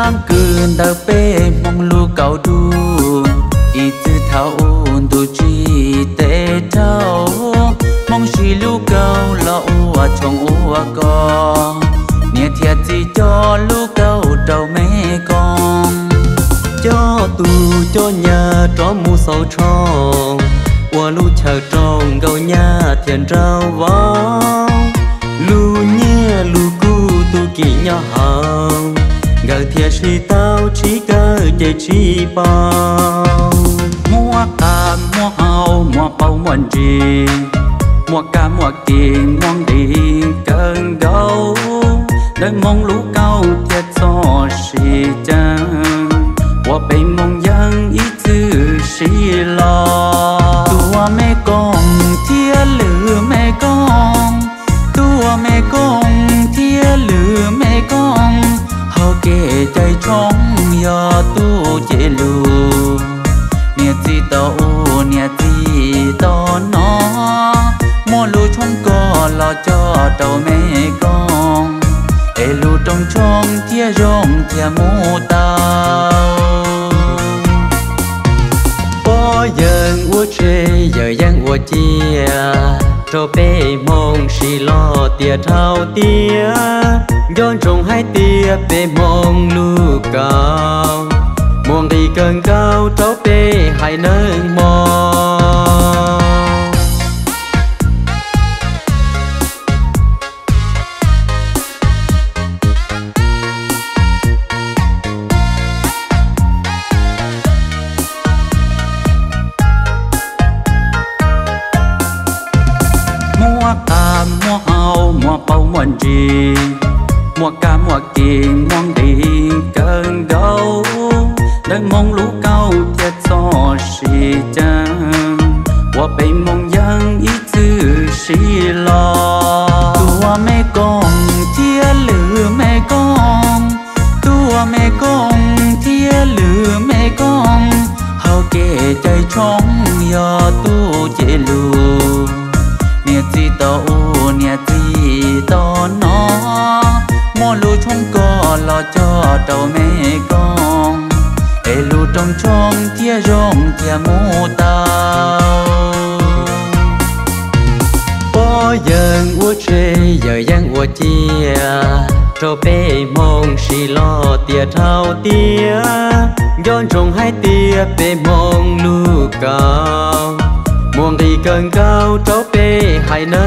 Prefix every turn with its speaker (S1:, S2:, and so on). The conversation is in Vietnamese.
S1: างกืนดาเป้มองลูกเก่าดูอีตื้อเท้าอุ่นดูจีเตเท้ามองชีลูกเก่าละอัวชงอัวกอเนี่ยเทียจีจอลูกเก่าเจ้าแม่กอง
S2: จอตูจอญาจอมูเสาชองอัวลูกเชาจองเก่าญาเทียนเจ้าวองลูเนี่ยลูกูตูกี่ญาหาง gờ thiệt si tao chỉ cơ chạy chi bao.
S1: Mua ca mua hao mua bao muôn gì mua cá, mua kiền mua đi cơn gấu nơi mong lũ cao, thiệt cho si chăng qua bên mong dân, ý chữ si lo. Tua mẹ con thiệt lửa mẹ con. Tua mẹ con thiệt lửa mẹ con kê chạy trong giờ tu chế lù nè chi tao nè chi to nó. Mua lù trong co lo cho tàu mẹ con. Ê lù trong trong chia rong chia mu tao
S2: cho bé mong xì lo tia thao tia. Yon trồng hai tia bé mong lu cao. Muôn đi cơn cao cho bé hai nâng mong
S1: mua cam mua hao mua bao muôn gì? Mua cam mua kiền mua đi cơn đâu đang mong lũ cao chết cho xì chăng? Qua bên mong dân ý chữ xì lo. Tua mẹ con chia lửa mẹ con. Tua mẹ con chia lửa mẹ con. Hầu kể chạy trong giờ tu chế lửa nia chi to u nia chi to nó mua lu trong co lo cho tàu mẹ con ê lu trong trong tia rong tia mu tao
S2: bỏ dân u chê giờ dân u chia cho bê mong xì lo tia thao tia dọn trồng hai tia bê mong lu cao muôn đi cần cao cho ហើយនៅ